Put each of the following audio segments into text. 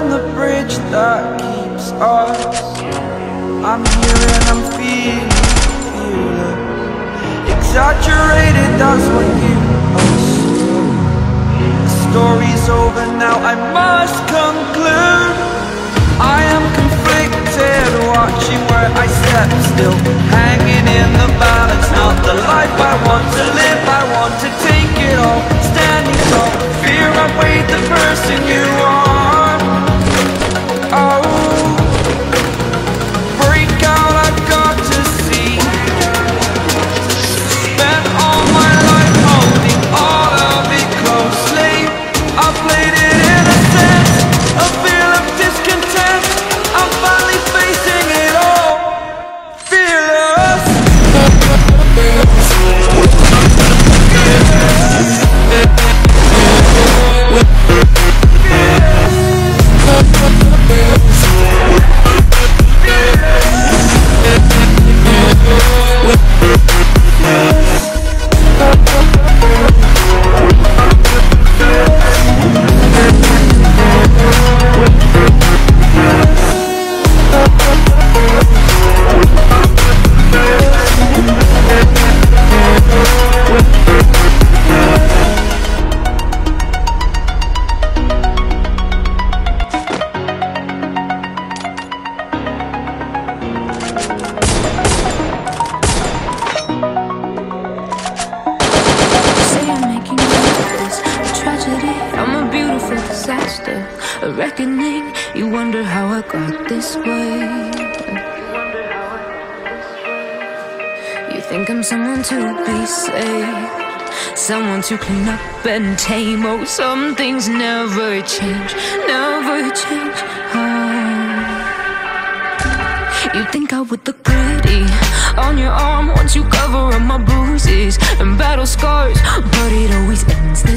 Burning the bridge that keeps us. I'm here and I'm feeling, feeling Exaggerated, that's what you assume. The story's over now, I must conclude. I am conflicted, watching where I step still Hanging in the balance, a reckoning. You wonder how I got this way. You think I'm someone to be saved, someone to clean up and tame. Oh, some things never change, never change. Oh. You think I would look pretty on your arm once you cover up my bruises and battle scars, but it always ends the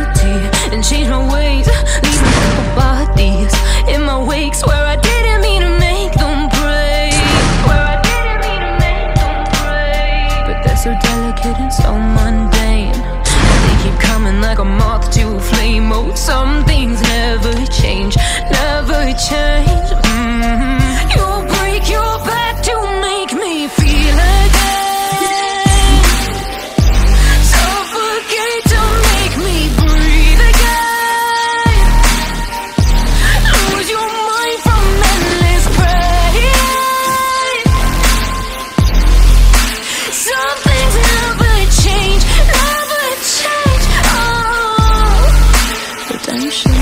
and so mundane. They keep coming like a moth to a flame. Oh, some things never change, never change. Mhm. You emotion